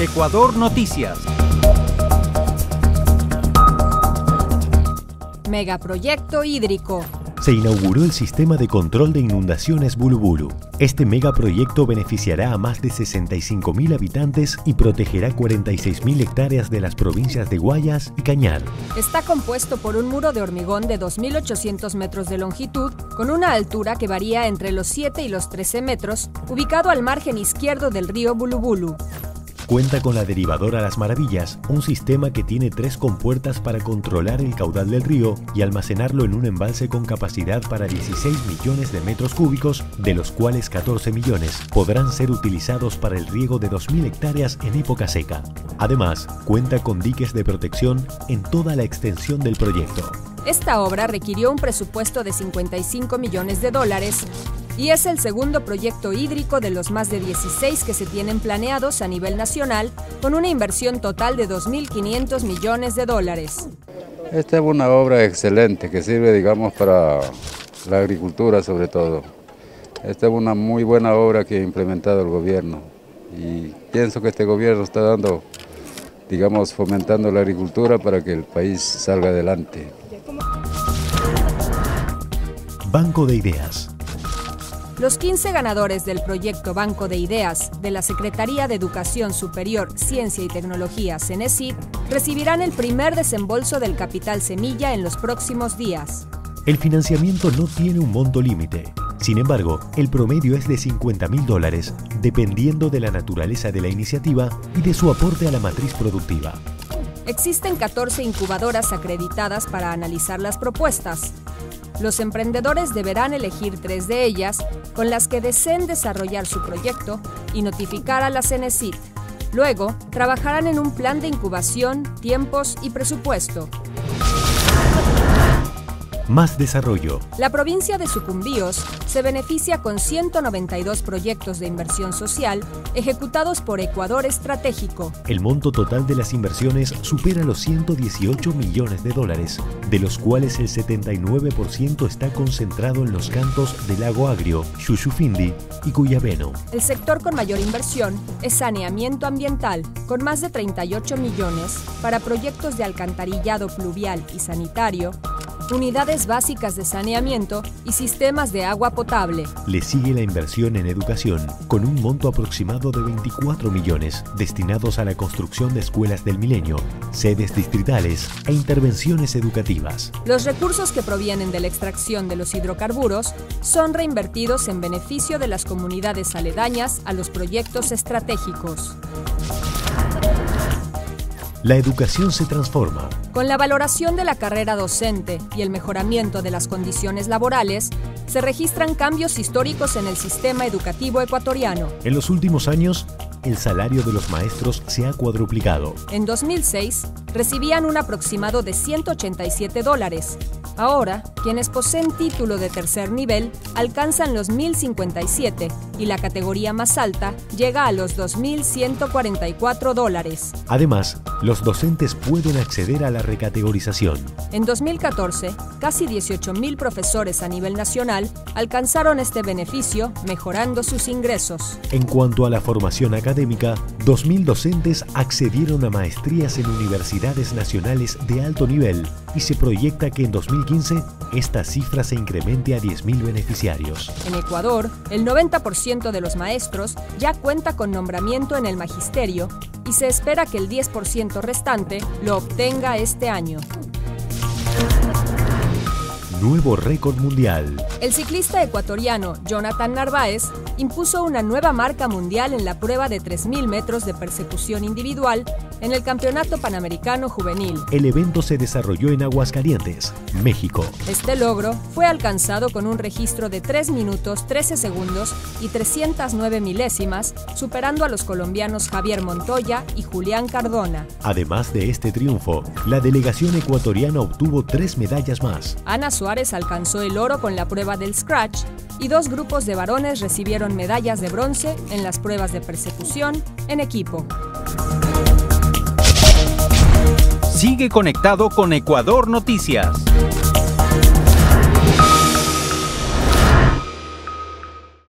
Ecuador Noticias. Megaproyecto hídrico. Se inauguró el sistema de control de inundaciones Bulubulu. Este megaproyecto beneficiará a más de 65.000 habitantes y protegerá 46.000 hectáreas de las provincias de Guayas y Cañar. Está compuesto por un muro de hormigón de 2.800 metros de longitud, con una altura que varía entre los 7 y los 13 metros, ubicado al margen izquierdo del río Bulubulu. Cuenta con la derivadora Las Maravillas, un sistema que tiene tres compuertas para controlar el caudal del río y almacenarlo en un embalse con capacidad para 16 millones de metros cúbicos, de los cuales 14 millones podrán ser utilizados para el riego de 2.000 hectáreas en época seca. Además, cuenta con diques de protección en toda la extensión del proyecto. Esta obra requirió un presupuesto de 55 millones de dólares y es el segundo proyecto hídrico de los más de 16 que se tienen planeados a nivel nacional, con una inversión total de 2.500 millones de dólares. Esta es una obra excelente que sirve, digamos, para la agricultura sobre todo. Esta es una muy buena obra que ha implementado el gobierno y pienso que este gobierno está dando, digamos, fomentando la agricultura para que el país salga adelante. Banco de Ideas los 15 ganadores del proyecto Banco de Ideas de la Secretaría de Educación Superior, Ciencia y Tecnología, CENESID, recibirán el primer desembolso del capital semilla en los próximos días. El financiamiento no tiene un monto límite. Sin embargo, el promedio es de 50 mil dólares, dependiendo de la naturaleza de la iniciativa y de su aporte a la matriz productiva. Existen 14 incubadoras acreditadas para analizar las propuestas. Los emprendedores deberán elegir tres de ellas con las que deseen desarrollar su proyecto y notificar a la CENESID. Luego, trabajarán en un plan de incubación, tiempos y presupuesto. Más desarrollo. La provincia de Sucumbíos se beneficia con 192 proyectos de inversión social ejecutados por Ecuador Estratégico. El monto total de las inversiones supera los 118 millones de dólares, de los cuales el 79% está concentrado en los cantos del Lago Agrio, Xuxufindi y Cuyabeno. El sector con mayor inversión es saneamiento ambiental, con más de 38 millones para proyectos de alcantarillado pluvial y sanitario, unidades básicas de saneamiento y sistemas de agua potable. Le sigue la inversión en educación, con un monto aproximado de 24 millones destinados a la construcción de escuelas del milenio, sedes distritales e intervenciones educativas. Los recursos que provienen de la extracción de los hidrocarburos son reinvertidos en beneficio de las comunidades aledañas a los proyectos estratégicos. La educación se transforma. Con la valoración de la carrera docente y el mejoramiento de las condiciones laborales, se registran cambios históricos en el sistema educativo ecuatoriano. En los últimos años, el salario de los maestros se ha cuadruplicado. En 2006, recibían un aproximado de 187 dólares Ahora, quienes poseen título de tercer nivel alcanzan los 1057 y la categoría más alta llega a los 2.144 dólares. Además, los docentes pueden acceder a la recategorización. En 2014, casi 18.000 profesores a nivel nacional alcanzaron este beneficio, mejorando sus ingresos. En cuanto a la formación académica, 2.000 docentes accedieron a maestrías en universidades nacionales de alto nivel y se proyecta que en 2015 esta cifra se incremente a 10.000 beneficiarios. En Ecuador, el 90% de los maestros ya cuenta con nombramiento en el magisterio y se espera que el 10% restante lo obtenga este año. Nuevo récord mundial. El ciclista ecuatoriano Jonathan Narváez impuso una nueva marca mundial en la prueba de 3.000 metros de persecución individual en el Campeonato Panamericano Juvenil. El evento se desarrolló en Aguascalientes, México. Este logro fue alcanzado con un registro de 3 minutos 13 segundos y 309 milésimas, superando a los colombianos Javier Montoya y Julián Cardona. Además de este triunfo, la delegación ecuatoriana obtuvo tres medallas más. Ana Suárez alcanzó el oro con la del Scratch y dos grupos de varones recibieron medallas de bronce en las pruebas de persecución en equipo. Sigue conectado con Ecuador Noticias.